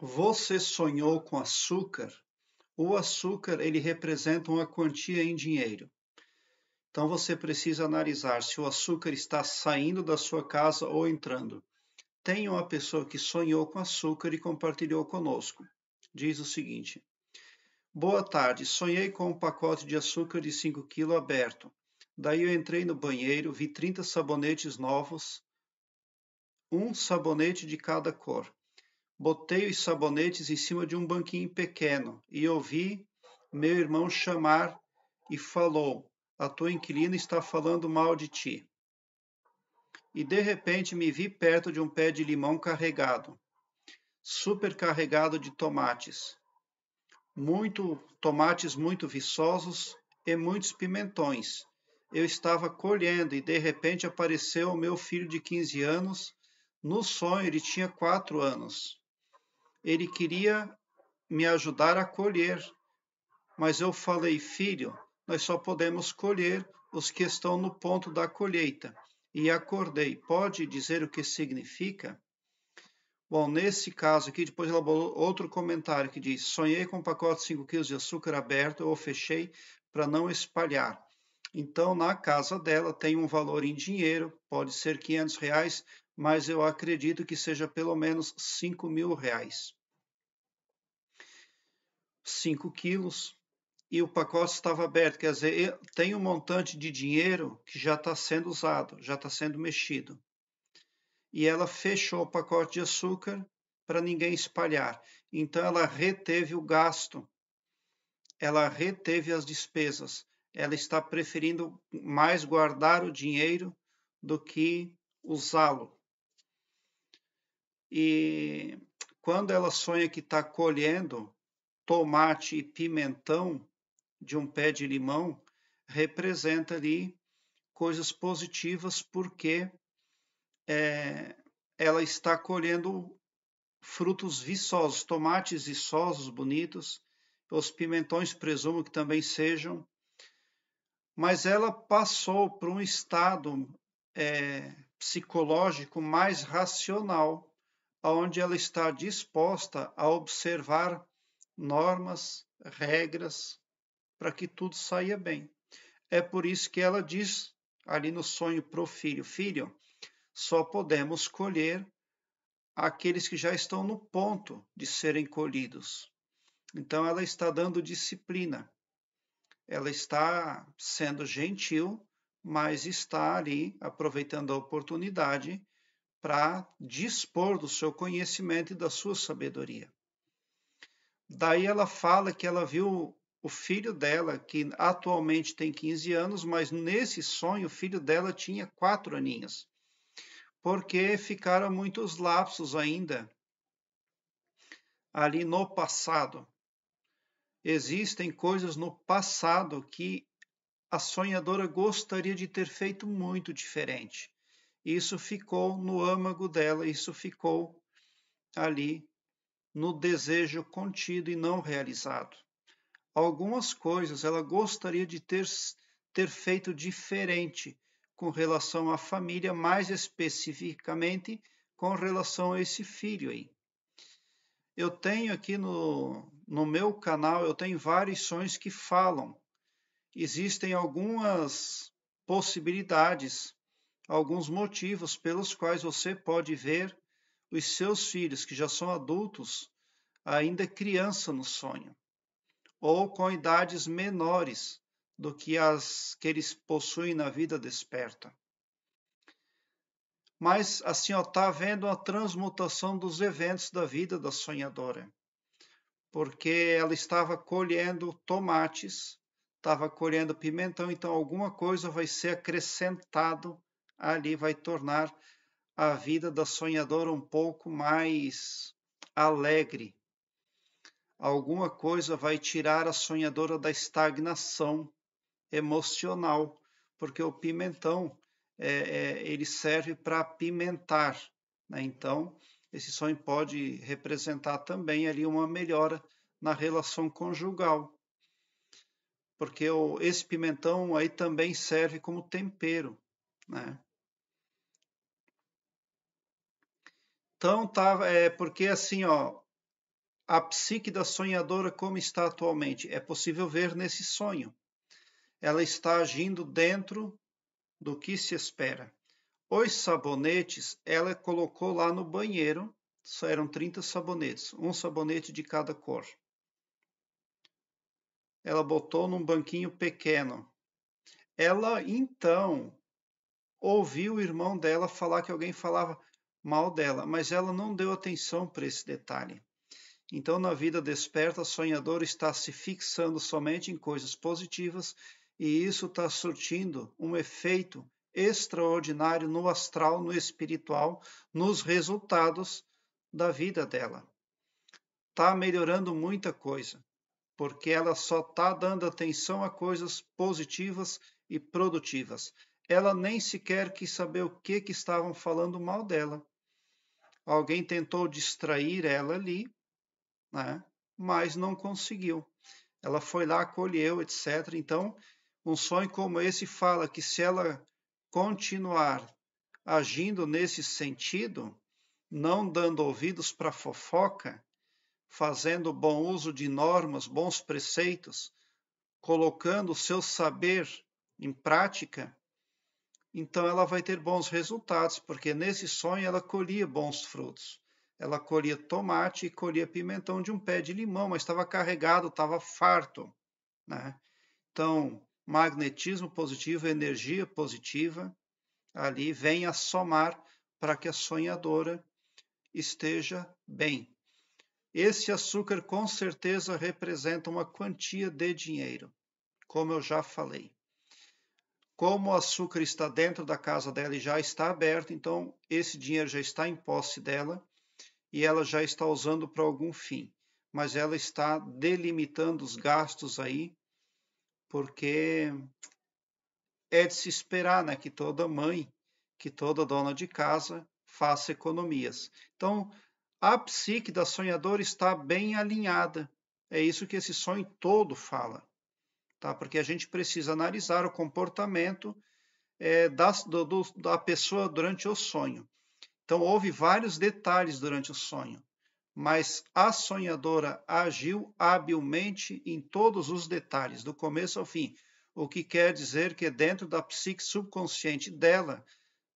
Você sonhou com açúcar? O açúcar ele representa uma quantia em dinheiro. Então você precisa analisar se o açúcar está saindo da sua casa ou entrando. Tem uma pessoa que sonhou com açúcar e compartilhou conosco. Diz o seguinte: Boa tarde, sonhei com um pacote de açúcar de 5 kg aberto. Daí eu entrei no banheiro, vi 30 sabonetes novos, um sabonete de cada cor. Botei os sabonetes em cima de um banquinho pequeno e ouvi meu irmão chamar e falou: A tua inquilina está falando mal de ti. E de repente me vi perto de um pé de limão carregado, super carregado de tomates. Muito tomates muito viçosos e muitos pimentões. Eu estava colhendo e de repente apareceu o meu filho de 15 anos. No sonho ele tinha quatro anos ele queria me ajudar a colher, mas eu falei, filho, nós só podemos colher os que estão no ponto da colheita. E acordei. Pode dizer o que significa? Bom, nesse caso aqui, depois ela botou outro comentário que diz: Sonhei com um pacote de 5 kg de açúcar aberto, eu fechei para não espalhar. Então, na casa dela tem um valor em dinheiro, pode ser 500 reais, mas eu acredito que seja pelo menos 5 mil reais. 5 quilos e o pacote estava aberto, quer dizer, tem um montante de dinheiro que já está sendo usado, já está sendo mexido. E ela fechou o pacote de açúcar para ninguém espalhar. Então ela reteve o gasto, ela reteve as despesas. Ela está preferindo mais guardar o dinheiro do que usá-lo. E quando ela sonha que está colhendo, tomate e pimentão de um pé de limão representa ali coisas positivas porque é, ela está colhendo frutos viçosos, tomates viçosos, bonitos, os pimentões presumo que também sejam, mas ela passou para um estado é, psicológico mais racional, onde ela está disposta a observar normas, regras, para que tudo saia bem. É por isso que ela diz ali no sonho para o filho: Filho, só podemos colher aqueles que já estão no ponto de serem colhidos. Então ela está dando disciplina. Ela está sendo gentil, mas está ali aproveitando a oportunidade para dispor do seu conhecimento e da sua sabedoria. Daí ela fala que ela viu o filho dela, que atualmente tem 15 anos, mas nesse sonho o filho dela tinha quatro aninhos, porque ficaram muitos lapsos ainda ali no passado. Existem coisas no passado que a sonhadora gostaria de ter feito muito diferente. Isso ficou no âmago dela, isso ficou ali no desejo contido e não realizado. Algumas coisas ela gostaria de ter, ter feito diferente com relação à família, mais especificamente com relação a esse filho aí. Eu tenho aqui no, no meu canal, eu tenho vários sonhos que falam. Existem algumas possibilidades, alguns motivos pelos quais você pode ver os seus filhos, que já são adultos, ainda criança no sonho, ou com idades menores do que as que eles possuem na vida desperta. Mas assim, está havendo a transmutação dos eventos da vida da sonhadora, porque ela estava colhendo tomates, estava colhendo pimentão, então alguma coisa vai ser acrescentado ali, vai tornar a vida da sonhadora um pouco mais alegre. Alguma coisa vai tirar a sonhadora da estagnação emocional, porque o pimentão é, é, ele serve para pimentar. Né? Então, esse sonho pode representar também ali uma melhora na relação conjugal, porque o, esse pimentão aí também serve como tempero, né? Então, tá, é porque assim, ó, a psique da sonhadora como está atualmente? É possível ver nesse sonho. Ela está agindo dentro do que se espera. Os sabonetes ela colocou lá no banheiro, eram 30 sabonetes, um sabonete de cada cor. Ela botou num banquinho pequeno. Ela então ouviu o irmão dela falar que alguém falava mal dela, mas ela não deu atenção para esse detalhe. Então, na vida desperta, sonhador está se fixando somente em coisas positivas e isso está surtindo um efeito extraordinário no astral, no espiritual, nos resultados da vida dela. Está melhorando muita coisa, porque ela só está dando atenção a coisas positivas e produtivas. Ela nem sequer quis saber o que, que estavam falando mal dela. Alguém tentou distrair ela ali, né? mas não conseguiu. Ela foi lá, acolheu, etc. Então, um sonho como esse fala que se ela continuar agindo nesse sentido, não dando ouvidos para fofoca, fazendo bom uso de normas, bons preceitos, colocando o seu saber em prática, então ela vai ter bons resultados, porque nesse sonho ela colhia bons frutos ela colhia tomate e colhia pimentão de um pé de limão, mas estava carregado, estava farto. Né? Então, magnetismo positivo, energia positiva, ali vem a somar para que a sonhadora esteja bem. Esse açúcar com certeza representa uma quantia de dinheiro, como eu já falei. Como o açúcar está dentro da casa dela e já está aberto, então esse dinheiro já está em posse dela e ela já está usando para algum fim, mas ela está delimitando os gastos aí, porque é de se esperar né, que toda mãe, que toda dona de casa faça economias. Então, a psique da sonhadora está bem alinhada. É isso que esse sonho todo fala. Tá? Porque a gente precisa analisar o comportamento é, da, do, da pessoa durante o sonho. Então, houve vários detalhes durante o sonho, mas a sonhadora agiu habilmente em todos os detalhes, do começo ao fim, o que quer dizer que dentro da psique subconsciente dela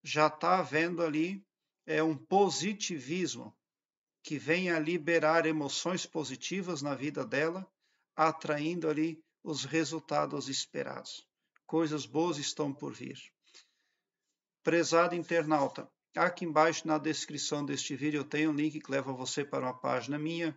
já está havendo ali é, um positivismo que vem a liberar emoções positivas na vida dela, atraindo ali os resultados esperados. Coisas boas estão por vir. Prezado internauta, Aqui embaixo na descrição deste vídeo eu tenho um link que leva você para uma página minha,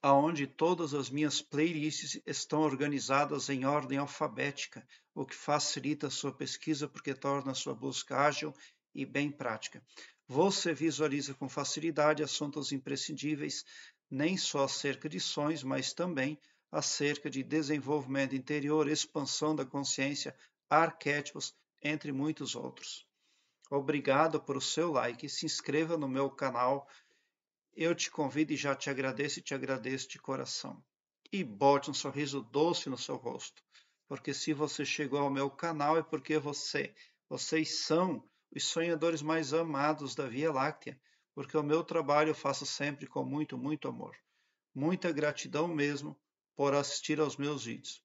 aonde todas as minhas playlists estão organizadas em ordem alfabética, o que facilita a sua pesquisa porque torna a sua busca ágil e bem prática. Você visualiza com facilidade assuntos imprescindíveis, nem só acerca de sonhos, mas também acerca de desenvolvimento interior, expansão da consciência, arquétipos, entre muitos outros. Obrigado por o seu like, se inscreva no meu canal. Eu te convido e já te agradeço e te agradeço de coração. E bote um sorriso doce no seu rosto, porque se você chegou ao meu canal é porque você, vocês são os sonhadores mais amados da Via Láctea, porque o meu trabalho eu faço sempre com muito, muito amor. Muita gratidão mesmo por assistir aos meus vídeos.